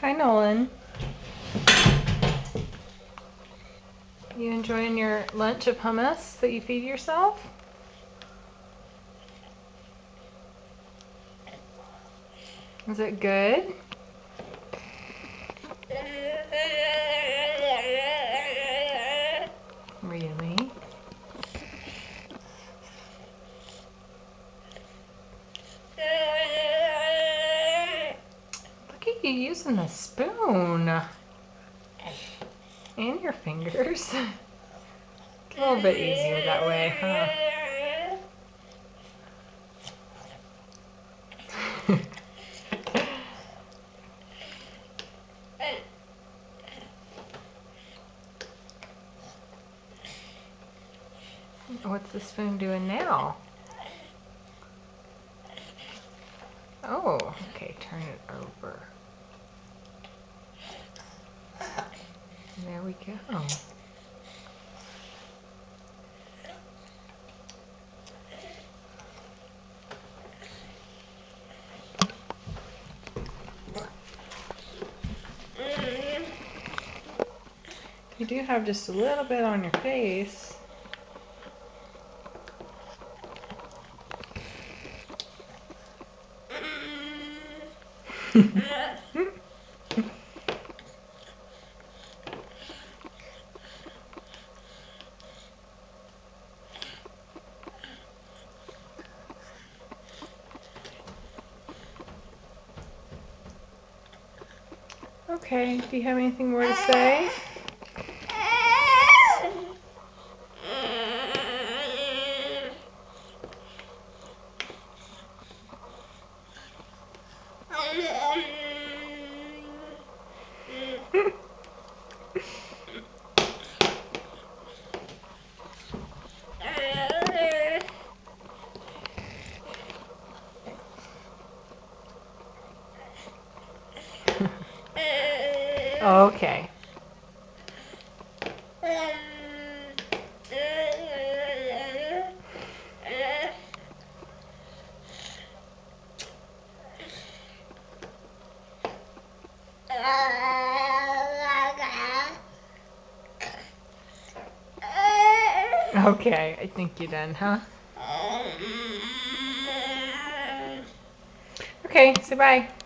Hi, Nolan. You enjoying your lunch of hummus that you feed yourself? Is it good? At you using the spoon. And your fingers. a little bit easier that way, huh? What's the spoon doing now? Oh, okay, turn it over. There we go. Oh. You do have just a little bit on your face. okay, do you have anything more to say? Okay. Okay, I think you're done, huh? Okay, say bye.